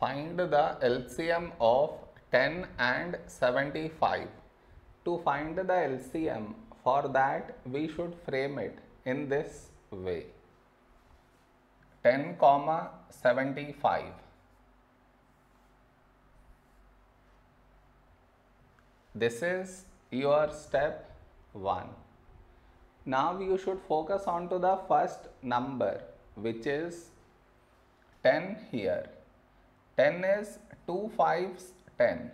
Find the LCM of 10 and 75. To find the LCM, for that we should frame it in this way 10 comma 75. This is your step 1. Now you should focus on to the first number which is 10 here. 10 is 2 5s 10.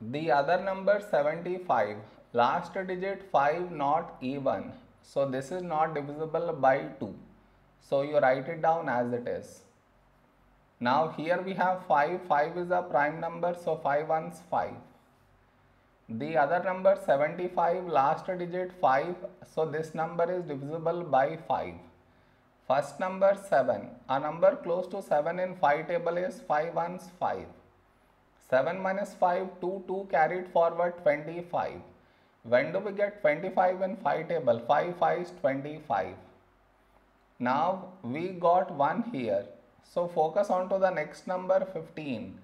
The other number 75, last digit 5 not even. So this is not divisible by 2. So you write it down as it is. Now here we have 5, 5 is a prime number so 5 ones 5. The other number 75 last digit 5 so this number is divisible by 5. First number 7. A number close to 7 in 5 table is 5 ones 5. 7 minus 5 2 2 carried forward 25. When do we get 25 in 5 table? 5 5 is 25. Now we got 1 here. So focus on to the next number 15.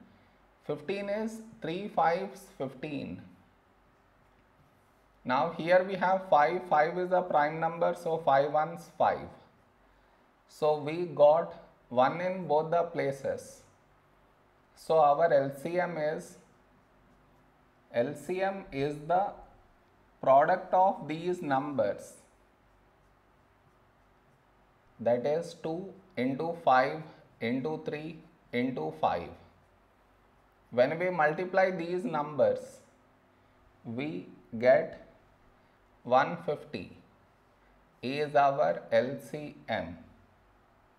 15 is 3 5s 15. Now here we have 5, 5 is a prime number so 5 ones 5. So we got 1 in both the places. So our LCM is LCM is the product of these numbers that is 2 into 5 into 3 into 5. When we multiply these numbers we get 150 is our LCM.